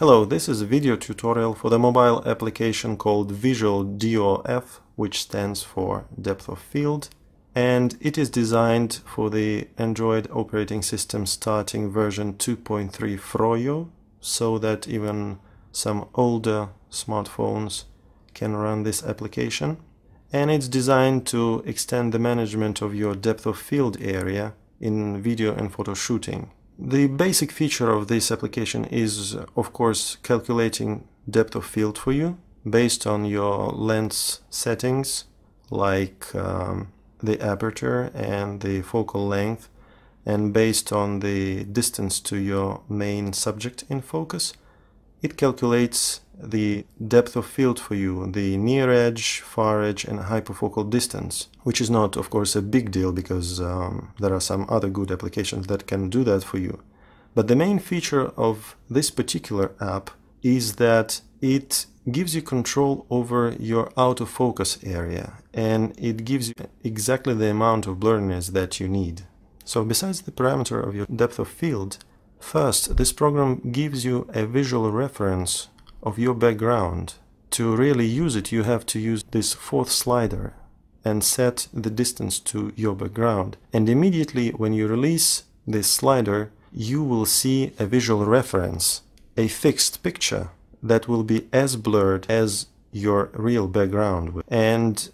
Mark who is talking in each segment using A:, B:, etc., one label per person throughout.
A: Hello, this is a video tutorial for the mobile application called Visual DOF, which stands for Depth of Field, and it is designed for the Android operating system starting version 2.3 Froyo, so that even some older smartphones can run this application. And it's designed to extend the management of your depth of field area in video and photo shooting. The basic feature of this application is, of course, calculating depth of field for you based on your lens settings like um, the aperture and the focal length and based on the distance to your main subject in focus. It calculates the depth of field for you, the near edge, far edge, and hyperfocal distance, which is not, of course, a big deal because um, there are some other good applications that can do that for you. But the main feature of this particular app is that it gives you control over your out of focus area and it gives you exactly the amount of blurriness that you need. So besides the parameter of your depth of field, first this program gives you a visual reference of your background. To really use it, you have to use this fourth slider and set the distance to your background. And immediately when you release this slider, you will see a visual reference, a fixed picture that will be as blurred as your real background. And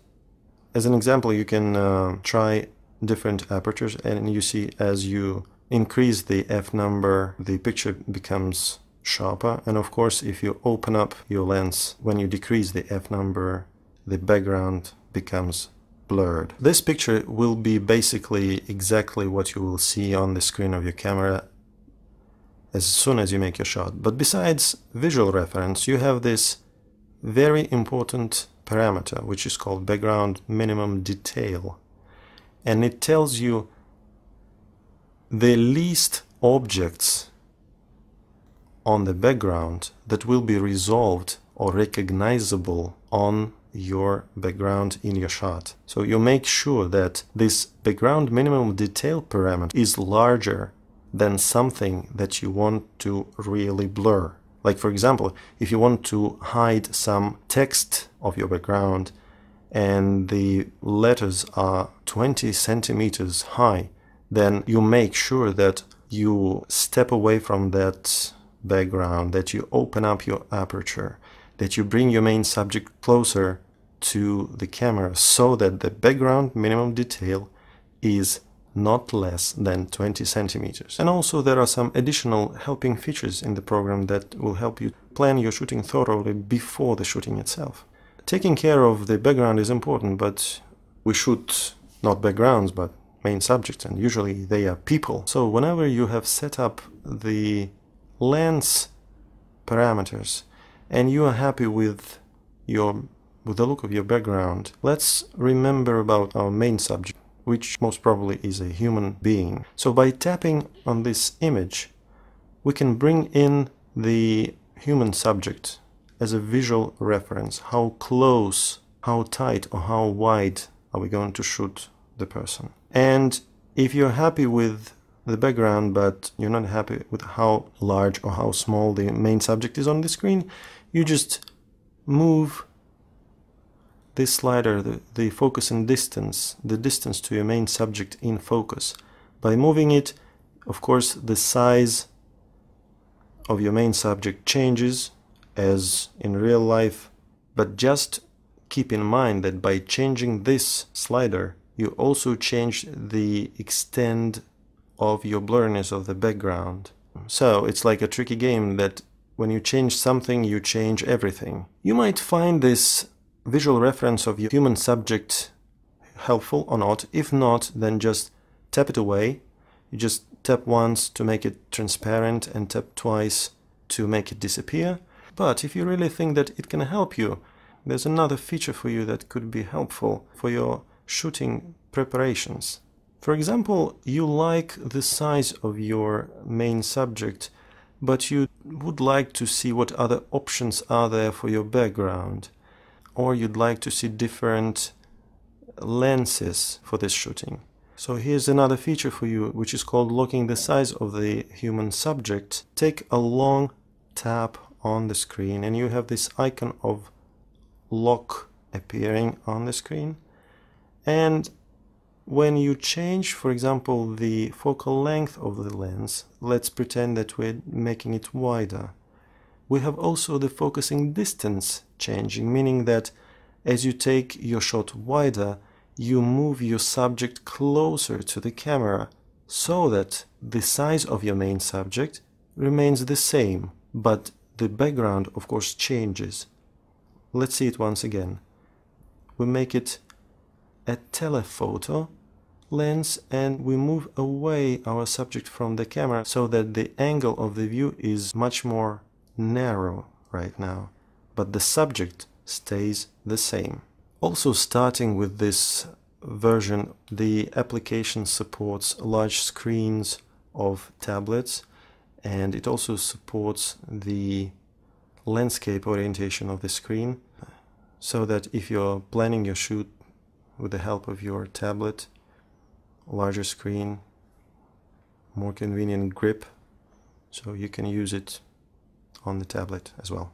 A: as an example, you can uh, try different apertures and you see as you increase the f number, the picture becomes sharper. And of course, if you open up your lens, when you decrease the f number, the background becomes blurred. This picture will be basically exactly what you will see on the screen of your camera as soon as you make your shot. But besides visual reference, you have this very important parameter, which is called background minimum detail. And it tells you the least objects on the background that will be resolved or recognizable on your background in your shot. So you make sure that this background minimum detail parameter is larger than something that you want to really blur. Like for example, if you want to hide some text of your background and the letters are 20 centimeters high, then you make sure that you step away from that background, that you open up your aperture, that you bring your main subject closer to the camera so that the background minimum detail is not less than 20 centimeters. And also there are some additional helping features in the program that will help you plan your shooting thoroughly before the shooting itself. Taking care of the background is important, but we shoot not backgrounds, but main subject and usually they are people. So whenever you have set up the lens parameters and you are happy with your with the look of your background, let's remember about our main subject, which most probably is a human being. So by tapping on this image, we can bring in the human subject as a visual reference. How close, how tight, or how wide are we going to shoot the person? And if you're happy with the background, but you're not happy with how large or how small the main subject is on the screen, you just move this slider, the, the focus and distance, the distance to your main subject in focus. By moving it, of course, the size of your main subject changes as in real life, but just keep in mind that by changing this slider, you also change the extent of your blurriness of the background. So it's like a tricky game that when you change something, you change everything. You might find this visual reference of your human subject helpful or not. If not, then just tap it away. You just tap once to make it transparent and tap twice to make it disappear. But if you really think that it can help you, there's another feature for you that could be helpful for your shooting preparations. For example, you like the size of your main subject, but you would like to see what other options are there for your background, or you'd like to see different lenses for this shooting. So here's another feature for you, which is called locking the size of the human subject. Take a long tap on the screen and you have this icon of lock appearing on the screen and when you change for example the focal length of the lens let's pretend that we're making it wider we have also the focusing distance changing meaning that as you take your shot wider you move your subject closer to the camera so that the size of your main subject remains the same, but the background of course changes. Let's see it once again. We make it a telephoto lens and we move away our subject from the camera so that the angle of the view is much more narrow right now, but the subject stays the same. Also starting with this version, the application supports large screens of tablets and it also supports the landscape orientation of the screen so that if you're planning your shoot with the help of your tablet, larger screen, more convenient grip, so you can use it on the tablet as well.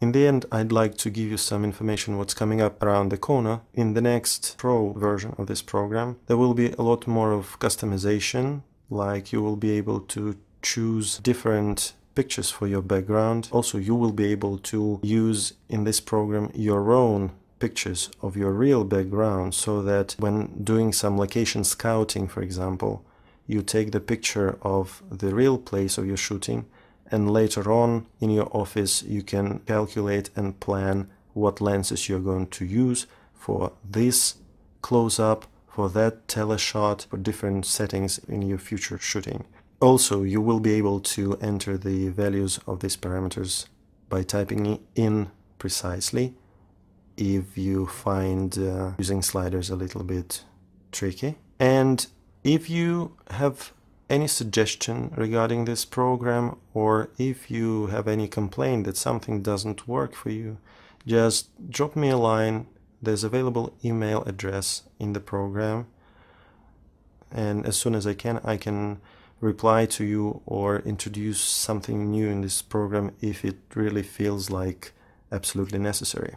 A: In the end, I'd like to give you some information what's coming up around the corner. In the next Pro version of this program, there will be a lot more of customization, like you will be able to choose different pictures for your background. Also, you will be able to use in this program your own pictures of your real background so that when doing some location scouting, for example, you take the picture of the real place of your shooting and later on in your office you can calculate and plan what lenses you're going to use for this close-up, for that teleshot, for different settings in your future shooting. Also, you will be able to enter the values of these parameters by typing in precisely if you find uh, using sliders a little bit tricky. And if you have any suggestion regarding this program or if you have any complaint that something doesn't work for you, just drop me a line. There's available email address in the program and as soon as I can, I can reply to you or introduce something new in this program if it really feels like absolutely necessary.